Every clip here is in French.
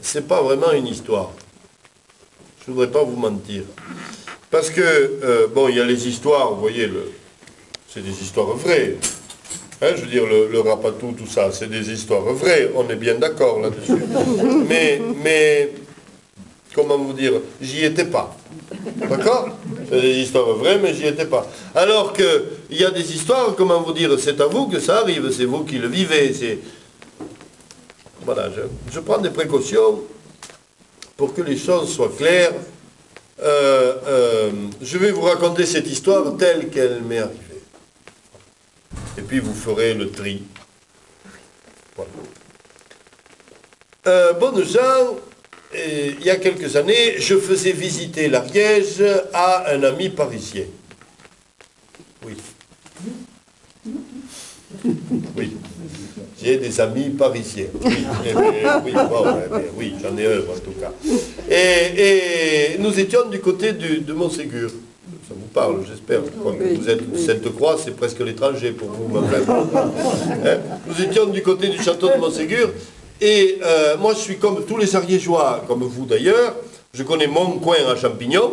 C'est pas vraiment une histoire. Je ne voudrais pas vous mentir. Parce que, euh, bon, il y a les histoires, vous voyez, c'est des histoires vraies. Hein, je veux dire, le, rapatou, tout ça, c'est des histoires vraies. On est bien d'accord là-dessus. Mais, mais, comment vous dire, j'y étais pas. D'accord? C'est des histoires vraies, mais j'y étais pas. Alors qu'il y a des histoires, comment vous dire, c'est à vous que ça arrive, c'est vous qui le vivez. C'est... Voilà, je, prends des précautions pour que les choses soient claires. Euh, euh, je vais vous raconter cette histoire telle qu'elle m'est arrivée. Et puis vous ferez le tri. Voilà. Euh, il y a quelques années, je faisais visiter l'Ariège à un ami parisien. Oui. Oui. J'ai des amis parisiens. Oui, eh oui, oui j'en ai un en tout cas. Et, nous étions du côté de Montségur. Ça vous parle, j'espère. Vous êtes Sainte-Croix, c'est presque l'étranger pour vous, ma hein Nous étions du côté du château de Montségur et euh, moi, je suis comme tous les Ariégeois, comme vous d'ailleurs. Je connais mon coin à Champignon.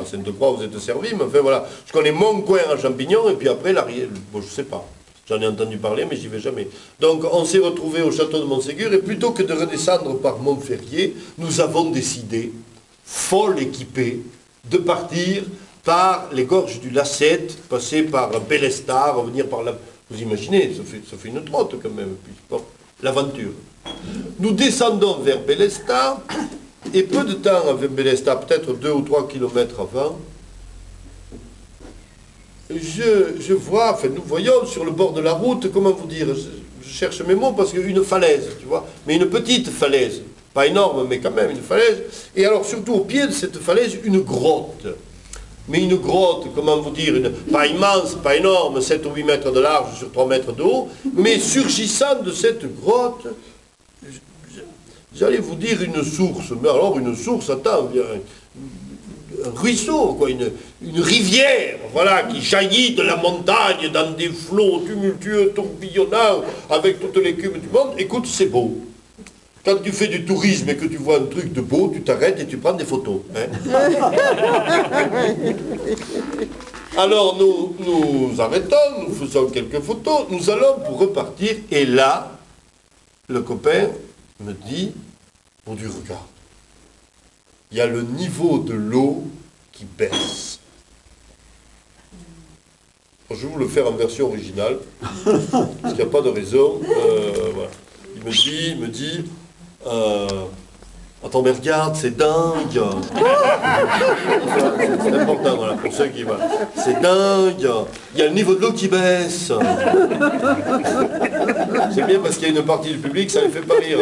À Sainte-Croix, vous êtes servi, mais enfin voilà. Je connais mon coin à Champignon, et puis après, l'Ariège, bon, je sais pas. J'en ai entendu parler, mais j'y vais jamais. Donc, on s'est retrouvé au château de Montségur, et plutôt que de redescendre par Montferrier, nous avons décidé, folle équipée, de partir par les gorges du Lacette, passer par Bellestar, revenir par la... Vous imaginez, ça fait, une trotte quand même. Puis, l'aventure. Nous descendons vers Bélesta, et peu de temps avant Bélesta, peut-être deux ou trois kilomètres avant, je, vois, enfin nous voyons sur le bord de la route, comment vous dire, je, cherche mes mots parce qu'une falaise, tu vois, mais une petite falaise, pas énorme, mais quand même une falaise, et alors surtout au pied de cette falaise, une grotte. Mais une grotte, comment vous dire, pas immense, pas énorme, 7 ou 8 mètres de large sur 3 mètres de haut, mais surgissant de cette grotte, j'allais vous dire une source, mais alors une source, attends, ruisseau, quoi, une, une, rivière, voilà, qui jaillit de la montagne dans des flots tumultueux, tourbillonnants, avec toutes les cubes du monde. Écoute, c'est beau. Quand tu fais du tourisme et que tu vois un truc de beau, tu t'arrêtes et tu prends des photos. Hein. Alors nous nous arrêtons, nous faisons quelques photos, nous allons pour repartir, et là, le copain me dit, mon Dieu, regarde, il y a le niveau de l'eau qui baisse. Je vais vous le faire en version originale, parce qu'il n'y a pas de raison. Euh, il me dit, il me dit, euh, attends, mais regarde, c'est dingue. c'est important, voilà, pour ceux qui. C'est dingue. Il y a le niveau de l'eau qui baisse. C'est bien parce qu'il y a une partie du public, ça ne fait pas rire.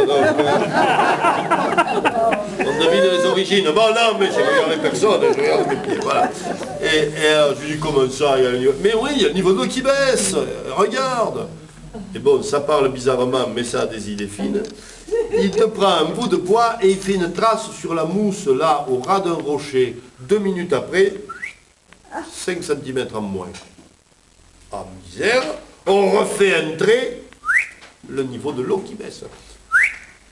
Origines. Bon, non, mais je regarde personne, je regarde mes pieds. Voilà. Et, alors, je lui dis, comment ça il y a niveau... Mais oui, il y a le niveau de l'eau qui baisse. Regarde. Et bon, ça parle bizarrement, mais ça a des idées fines il te prend un bout de bois et il fait une trace sur la mousse, là, au ras d'un rocher. Deux minutes après, 5 cm en moins. Ah, misère, on refait un trait, le niveau de l'eau qui baisse.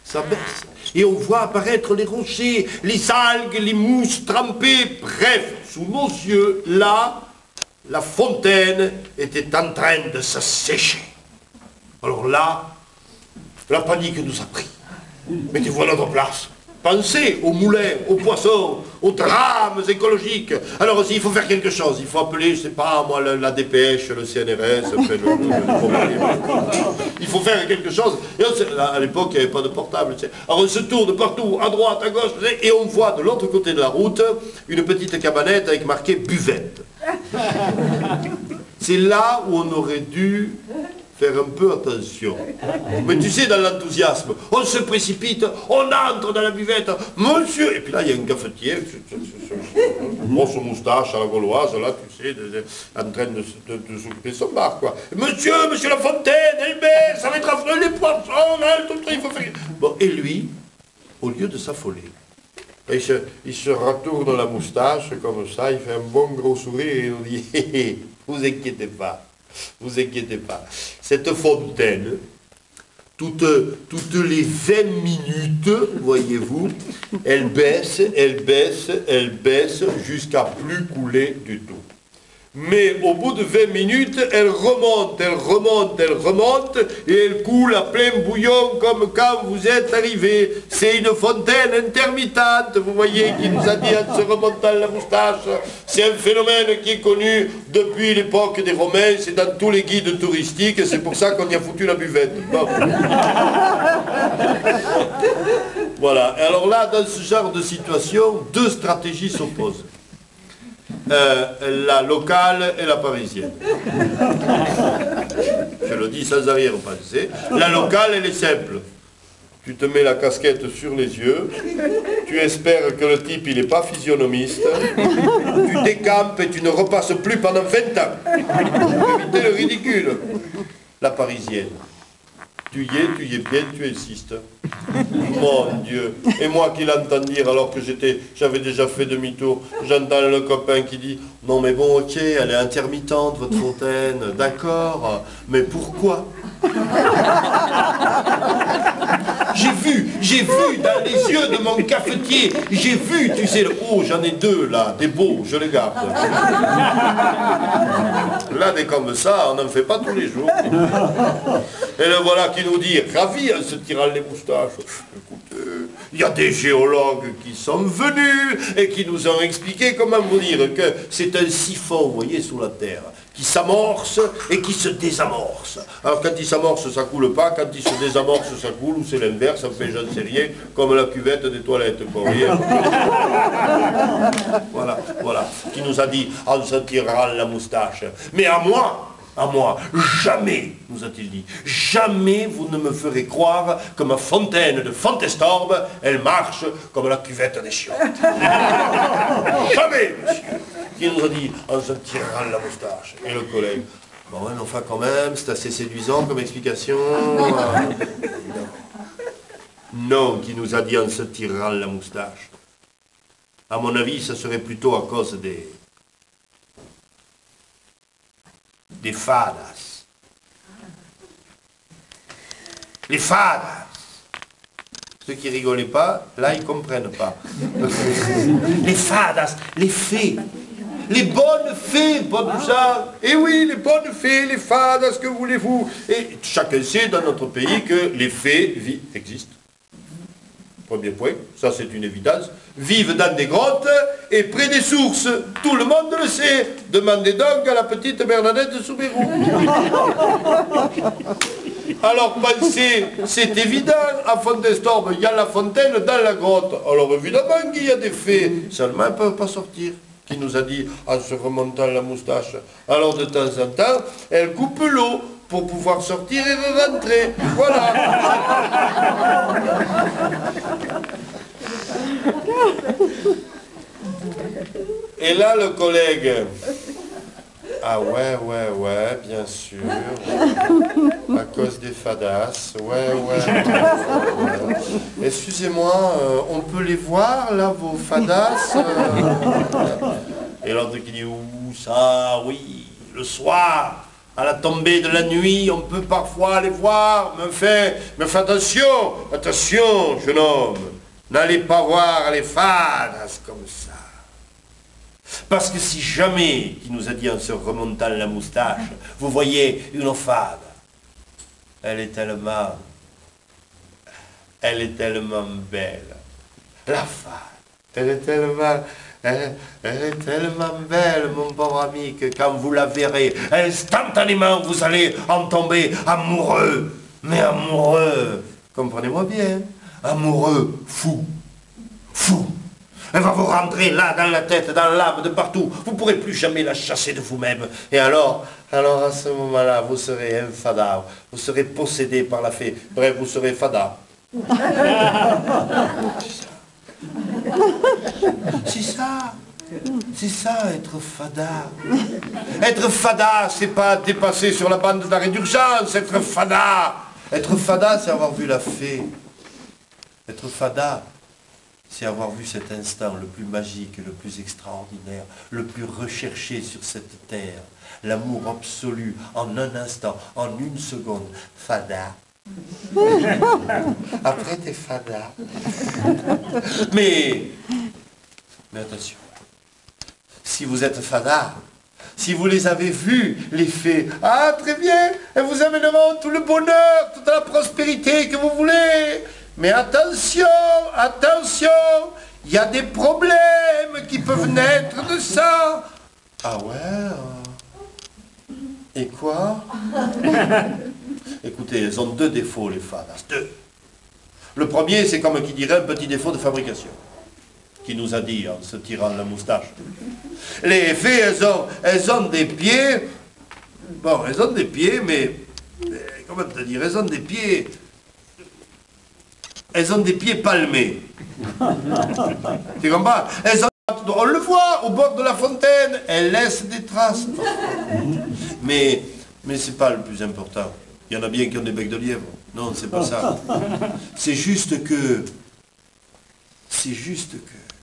Ça baisse. Et on voit apparaître les rochers, les algues, les mousses trempées. Bref, sous nos yeux, là, la fontaine était en train de se sécher. Alors là, la panique nous a pris. Mettez-vous à notre place. Pensez aux moulins, aux poissons, aux drames écologiques. Alors aussi, il faut faire quelque chose. Il faut appeler, je sais pas, moi, la, dépêche, le CNRS, il faut faire quelque chose. à l'époque, il n'y avait pas de portable. Alors on se tourne partout, à droite, à gauche, et on voit de l'autre côté de la route une petite cabanette avec marqué buvette. C'est là où on aurait dû faire un peu attention. Mais tu sais, dans l'enthousiasme, on se précipite, on entre dans la buvette, monsieur, et puis là, il y a un cafetier, grosse moustache à la gauloise, là, tu sais, en train de, de, son bar, quoi. Monsieur, monsieur La Fontaine, eh ça va être affreux, les poissons, hein, tout, il faut faire... Bon, et lui, au lieu de s'affoler, il se, retourne la moustache comme ça, il fait un bon gros sourire et il nous dit, vous inquiétez pas, vous inquiétez pas. Cette fontaine, toutes, les 20 minutes, voyez-vous, elle baisse, elle baisse, elle baisse jusqu'à plus couler du tout. Mais au bout de 20 minutes, elle remonte, elle remonte, elle remonte, et elle coule à plein bouillon comme quand vous êtes arrivé. C'est une fontaine intermittente, vous voyez, qui nous a dit en se remontant la moustache. C'est un phénomène qui est connu depuis l'époque des Romains, c'est dans tous les guides touristiques, c'est pour ça qu'on y a foutu la buvette. voilà, alors là, dans ce genre de situation, deux stratégies s'opposent. Euh, la locale et la parisienne. Je le dis sans arrière-pensée. La locale, elle est simple. Tu te mets la casquette sur les yeux, tu espères que le type il n'est pas physionomiste, tu décampes et tu ne repasses plus pendant 20 ans. Éviter le ridicule. La parisienne. Tu y es, tu y es bien, tu insistes. Mon Dieu. Et moi qui l'entends dire alors que j'étais, j'avais déjà fait demi-tour, j'entends le copain qui dit Non mais bon ok, elle est intermittente votre fontaine, d'accord, mais pourquoi? J'ai vu, j'ai vu dans les yeux de mon cafetier, j'ai vu, tu sais, oh j'en ai deux là, des beaux, je les garde. Là, des comme ça, on n'en fait pas tous les jours. Et le voilà qui nous dit, ravi en se tirant les moustaches. Écoutez, il y a des géologues qui sont venus et qui nous ont expliqué, comment vous dire, que c'est un siphon, vous voyez, sous la terre qui s'amorce et qui se désamorce. Alors quand il s'amorce, ça coule pas, quand il se désamorce, ça coule, ou c'est l'inverse, ça fait j'en sais rien, comme la cuvette des toilettes, voilà, voilà, qui nous a dit en se tirant la moustache. Mais à moi, à moi, jamais, nous a-t-il dit, jamais vous ne me ferez croire que ma fontaine de Fontestorbe, elle marche comme la cuvette des chiottes. jamais, monsieur qui nous a dit en se tirant la moustache. Et le collègue, bon, ouais, enfin quand même, c'est assez séduisant comme explication. non. qui nous a dit en se tirant la moustache. À mon avis, ce serait plutôt à cause des... des fadas. Les fadas. Ceux qui rigolaient pas, là, ils comprennent pas. les fadas, les fées les bonnes fées, pas tout ça. Et oui, les bonnes fées, les fadas, ce que voulez-vous? Et chacun sait dans notre pays que les fées existent. Premier point, ça c'est une évidence. Vivent dans des grottes et près des sources. Tout le monde le sait. Demandez donc à la petite Bernadette de Soubérou. Alors pensez, c'est évident, à Fontestorbe, il y a la fontaine dans la grotte. Alors évidemment qu'il y a des fées, seulement elles ne peuvent pas sortir qui nous a dit en se remontant la moustache. Alors de temps en temps, elle coupe l'eau pour pouvoir sortir et rentrer. Voilà. Et là, le collègue, ah ouais, ouais, ouais, bien sûr. À cause des fadas. Ouais, ouais. Excusez-moi, euh, on peut les voir, là, vos fadas euh Et l'autre qui dit, où ça, oui, le soir. À la tombée de la nuit, on peut parfois les voir, mais mais faites attention, attention, jeune homme, n'allez pas voir les fadas comme ça. Parce que si jamais, qui nous a dit en se remontant la moustache, vous voyez une fade, elle est tellement, elle est tellement belle. La fade, elle est tellement, elle, est tellement belle, mon bon ami, que quand vous la verrez, instantanément, vous allez en tomber amoureux. Mais amoureux, comprenez-moi bien, amoureux, fou, fou. Elle va vous rentrer là, dans la tête, dans l'âme, de partout. Vous ne pourrez plus jamais la chasser de vous-même. Et alors, alors à ce moment-là, vous serez un fada. Vous serez possédé par la fée. Bref, vous serez fada. C'est ça. C'est ça, être fada. Être fada, c'est pas dépasser sur la bande d'arrêt d'urgence. Être fada. Être fada, c'est avoir vu la fée. Être fada, c'est avoir vu cet instant le plus magique, le plus extraordinaire, le plus recherché sur cette terre. L'amour absolu en un instant, en une seconde. Fada, Après, t'es fada. mais, mais attention, si vous êtes fada, si vous les avez vus, les faits, ah très bien, et vous amèneront tout le bonheur, toute la prospérité que vous voulez. Mais attention, attention, il y a des problèmes qui peuvent naître de ça. Ah ouais hein. Et quoi? Écoutez, elles ont deux défauts, les fadas. Deux. Le premier, c'est comme qui dirait un petit défaut de fabrication, qui nous a dit en se tirant la moustache. Les filles, elles ont, elles ont des pieds. Bon, elles ont des pieds, mais. Comment te dire Elles ont des pieds. Elles ont des pieds palmés. tu comprends? Elles ont, On le voit au bord de la fontaine, elles laissent des traces. Mais, mais ce n'est pas le plus important. Il y en a bien qui ont des becs de lièvre. Non, c'est pas ça. C'est juste que. C'est juste que.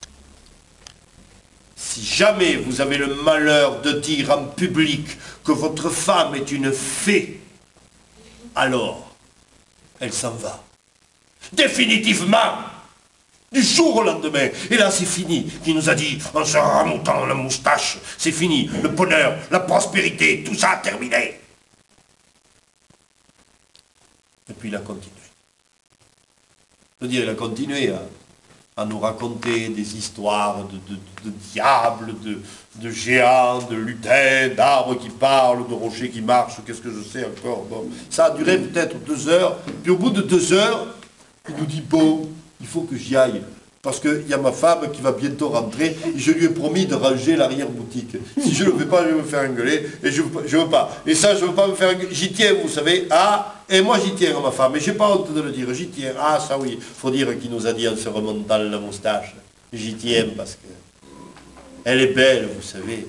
Si jamais vous avez le malheur de dire en public que votre femme est une fée, alors elle s'en va. Définitivement du jour au lendemain. Et là, c'est fini. Qui nous a dit, en se remontant la moustache, c'est fini. Le bonheur, la prospérité, tout ça a terminé. Et puis il a continué. Je veux dire, il a continué à, nous raconter des histoires de, diables, de, géants, de lutins, d'arbres qui parlent, de rochers qui marchent, qu'est-ce que je sais encore? Ça a duré peut-être deux heures. Puis au bout de deux heures, il nous dit, bon, il faut que j'y aille parce qu'il y a ma femme qui va bientôt rentrer, et je lui ai promis de ranger l'arrière-boutique. Si je ne le fais pas, je vais me faire engueuler, et je ne veux, pas. Et ça, je ne veux pas me faire engueuler. J'y tiens, vous savez. Ah, et moi j'y tiens, ma femme, et j'ai pas honte de le dire, j'y tiens. Ah, ça oui, faut dire qu'il nous a dit en se remontant la moustache. J'y tiens parce que elle est belle, vous savez.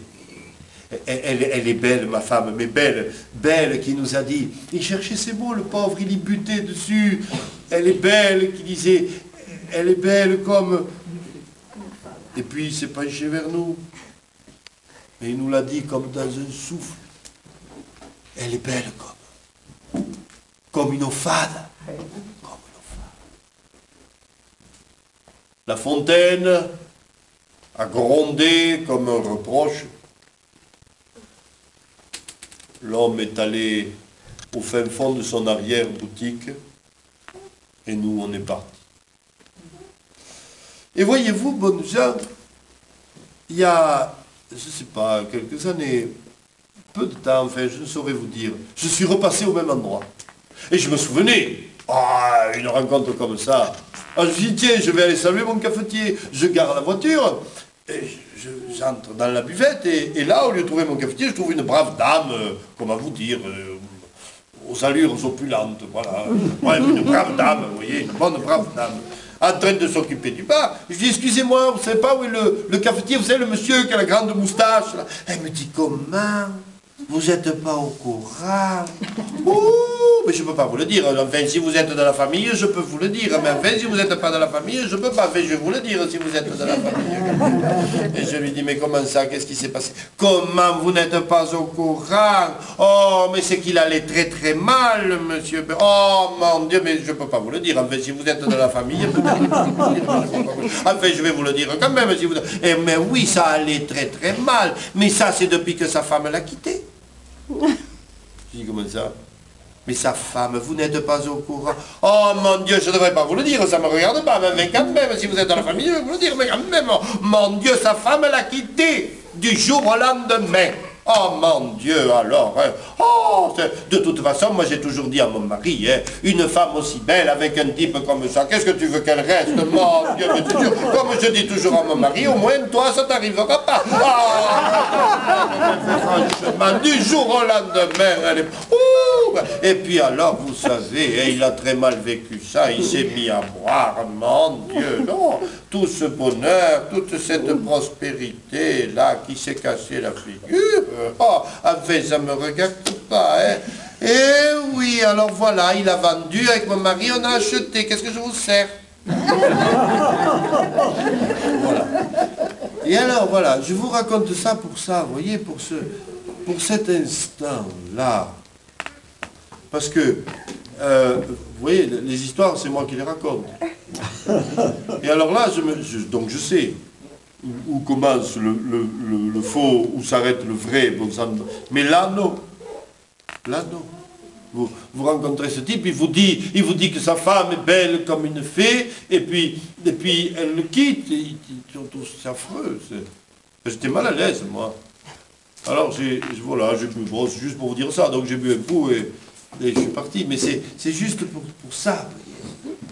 Elle, est belle, ma femme, mais belle, belle, qui nous a dit, il cherchait ses mots, le pauvre, il y butait dessus. Elle est belle, qui disait, elle est belle comme... Et puis il s'est penché vers nous. Et il nous l'a dit comme dans un souffle. Elle est belle comme. Comme une fade. Comme une fade. La fontaine a grondé comme un reproche. L'homme est allé au fin fond de son arrière-boutique et nous, on est partis. Et voyez-vous, bonnes gens, il y a, je ne sais pas, quelques années, peu de temps, enfin, je ne saurais vous dire, je suis repassé au même endroit. Et je me souvenais, ah, une rencontre comme ça. Ah, je dis, tiens, je vais aller saluer mon cafetier. Je gare la voiture, j'entre dans la buvette, et, là, au lieu de trouver mon cafetier, je trouve une brave dame, euh, comment vous dire, euh, aux allures opulentes, voilà. une brave dame, vous voyez, une bonne brave dame en train de s'occuper du bar. Je dis, excusez-moi, vous ne savez pas où est le, cafetier, vous savez, le monsieur qui a la grande moustache. Elle me dit, comment? Vous n'êtes pas au courant Ouh, mais je ne peux pas vous le dire. Enfin, si vous êtes de la famille, je peux vous le dire. Mais enfin, si vous n'êtes pas de la famille, je ne peux pas. Enfin, je vais vous le dire si vous êtes de la famille. Et je lui dis, mais comment ça? Qu'est-ce qui s'est passé? Comment vous n'êtes pas au courant? Oh, mais c'est qu'il allait très très mal, monsieur. Oh, mon Dieu, mais je ne peux pas vous le dire. Enfin, si vous êtes de la famille, Enfin, je vais vous le dire quand même. Si vous... Eh, mais oui, ça allait très très mal. Mais ça, c'est depuis que sa femme l'a quitté. Je dis, comment ça? Mais sa femme, vous n'êtes pas au courant. Oh mon Dieu, je ne devrais pas vous le dire, ça ne me regarde pas, mais quand même, si vous êtes dans la famille, je vais vous le dire, mais quand même, mon Dieu, sa femme l'a quitté du jour au lendemain. Oh mon Dieu, alors, hein. oh, de toute façon, moi j'ai toujours dit à mon mari, hein, une femme aussi belle avec un type comme ça, qu'est-ce que tu veux qu'elle reste Mon Dieu, comme je dis toujours à mon mari, au moins toi ça t'arrivera pas. Oh, franchement, du jour au lendemain, elle est... Et puis alors, vous savez, hein, il a très mal vécu ça, il s'est mis à boire, mon Dieu, non, tout ce bonheur, toute cette prospérité là qui s'est cassé la figure. Oh, enfin, ça me regarde pas, hein. Eh oui, alors voilà, il a vendu, avec mon mari, on a acheté. Qu'est-ce que je vous sers Voilà. Et alors, voilà, je vous raconte ça pour ça, vous voyez, pour, ce, pour cet instant-là. Parce que euh, vous voyez, les histoires, c'est moi qui les raconte. Et alors là, je me, donc je sais où, commence le, faux, où s'arrête le vrai. Bon mais là, non. Là, non. Vous, vous, rencontrez ce type, il vous, dit, il vous dit que sa femme est belle comme une fée, et puis, et puis elle le quitte, c'est affreux. J'étais mal à l'aise, moi. Alors, j'ai, voilà, bon, c'est juste pour vous dire ça, donc j'ai bu un coup et, et je suis parti. Mais c'est juste pour, pour ça.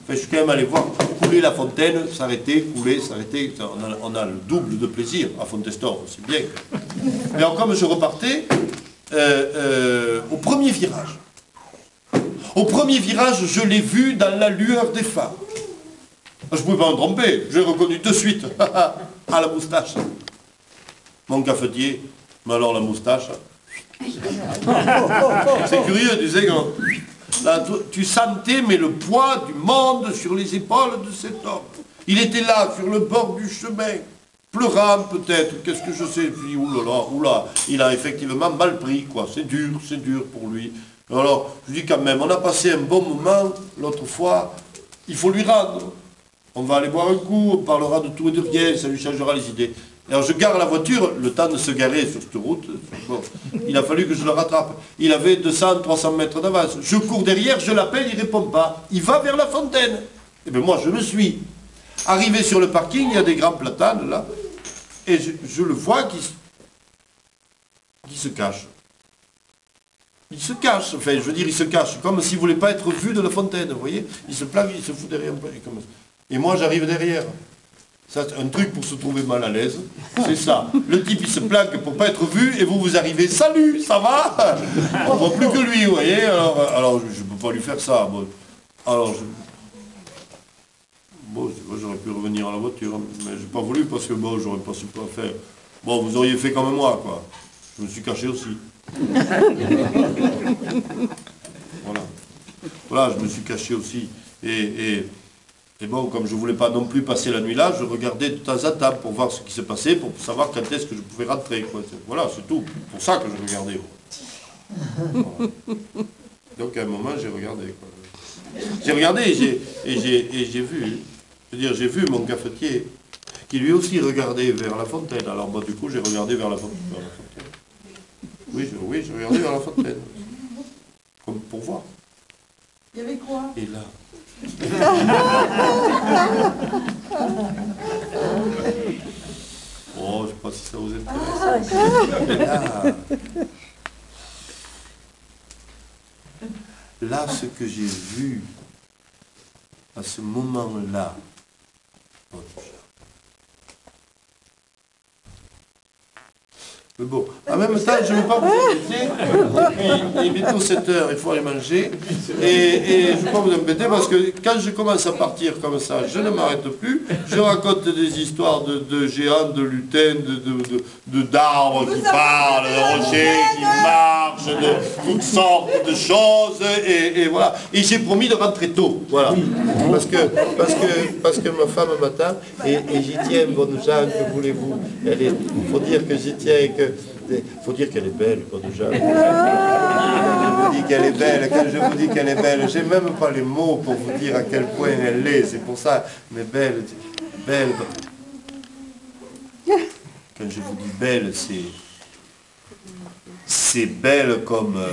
Enfin, je suis quand même allé voir couler la fontaine, s'arrêter, couler, s'arrêter. On a, le double de plaisir à Fontestor, aussi bien. Mais alors, comme je repartais, euh, euh, au premier virage, au premier virage, je l'ai vu dans la lueur des phares. Je ne pouvais pas me tromper, je l'ai reconnu de suite, à la moustache. Mon cafetier, mais alors la moustache. C'est curieux, tu sais, quand tu sentais mais le poids du monde sur les épaules de cet homme. Il était là, sur le bord du chemin, pleurant peut-être, qu'est-ce que je sais, je dis, oulala, oula, il a effectivement mal pris, quoi, c'est dur, c'est dur pour lui. Alors, je dis quand même, on a passé un bon moment l'autre fois, il faut lui rendre. On va aller boire un coup, on parlera de tout et de rien, ça lui changera les idées. Alors je gare la voiture, le temps de se garer sur cette route, il a fallu que je le rattrape. Il avait 200, 300 mètres d'avance. Je cours derrière, je l'appelle, il ne répond pas. Il va vers la fontaine. Et eh bien moi je le suis. Arrivé sur le parking, il y a des grands platanes là, et je, le vois qui, qui se cache. Il se cache, enfin je veux dire il se cache, comme s'il ne voulait pas être vu de la fontaine, vous voyez Il se plaque, il se fout derrière. Et moi j'arrive derrière un truc pour se trouver mal à l'aise, c'est ça. Le type, il se plaque pour pas être vu, et vous, vous arrivez, salut, ça va? On voit plus que lui, vous voyez Alors, je ne peux pas lui faire ça. Alors, je... Bon, j'aurais pu revenir à la voiture, mais j'ai pas voulu parce que bon, j'aurais pas su quoi faire. Bon, vous auriez fait comme moi, quoi. Je me suis caché aussi. voilà. Voilà, je me suis caché aussi. et bon, comme je ne voulais pas non plus passer la nuit là, je regardais de temps en temps pour voir ce qui se passait, pour savoir quand est-ce que je pouvais rentrer. Voilà, c'est tout. pour ça que je regardais. Donc à un moment, j'ai regardé. J'ai regardé et j'ai vu. Je veux dire, j'ai vu mon cafetier qui lui aussi regardait vers la fontaine. Alors moi, du coup, j'ai regardé vers la, fontaine. Oui, je, oui, j'ai regardé vers la fontaine. Comme pour voir. Il y avait quoi? Et là, oh, je sais pas si ça vous intéresse. Là, là, ce que j'ai vu à ce moment-là, Mais bon, en même temps, je ne veux pas vous embêter. Il est bientôt 7 heures, il faut aller manger. Et, je ne veux pas vous embêter parce que quand je commence à partir comme ça, je ne m'arrête plus. Je raconte des histoires de, géants, de lutins, d'arbres de, qui parlent, de rochers qui marchent, de toutes sortes de choses. Et, voilà. Et j'ai promis de rentrer tôt. Voilà. Parce que, parce que, parce que ma femme m'attend et, j'y tiens, bonne gens, que voulez-vous Il faut dire que j'y tiens et que faut dire qu'elle est belle, quoi, déjà. Je vous dis qu'elle est belle, quand je vous dis qu'elle est belle, j'ai même pas les mots pour vous dire à quel point elle l'est. C'est pour ça, mais belle, belle. Quand je vous dis belle, c'est. C'est belle comme. Euh,